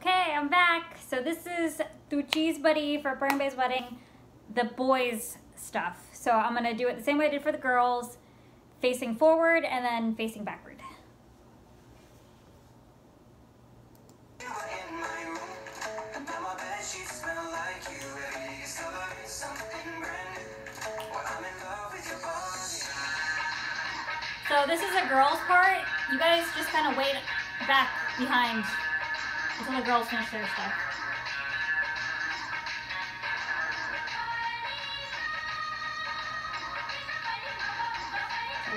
Okay, I'm back. So this is Tu Cheez Badi for Burn Bay's wedding, the boys stuff. So I'm gonna do it the same way I did for the girls, facing forward and then facing backward. So this is a girl's part. You guys just kind of wait back behind until the girls finish their stuff.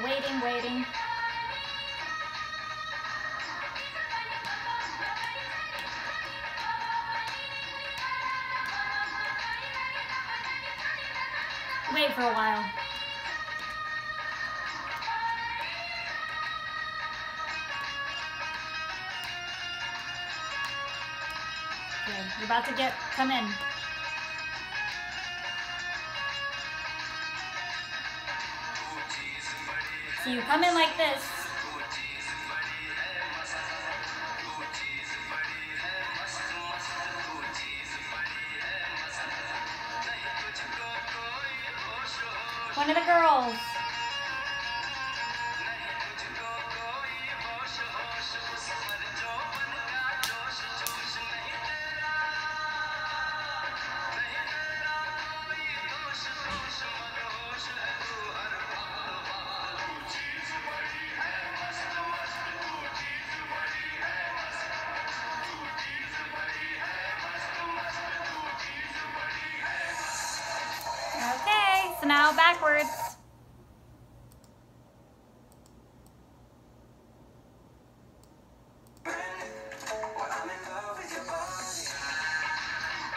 waiting, waiting. Wait for a while. Okay, you're about to get, come in. So you come in like this. One of the girls. Now backwards.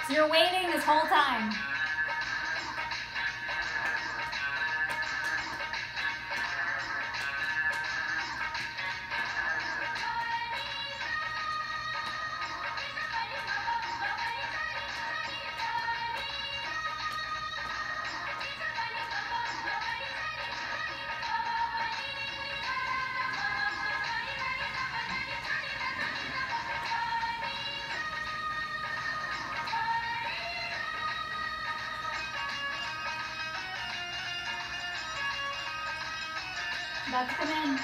You're waiting this whole time. About to come in.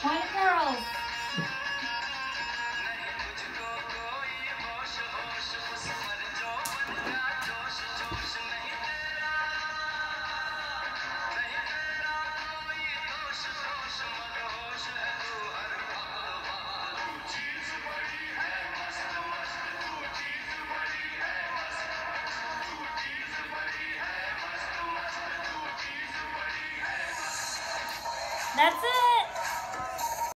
Point girls. That's it.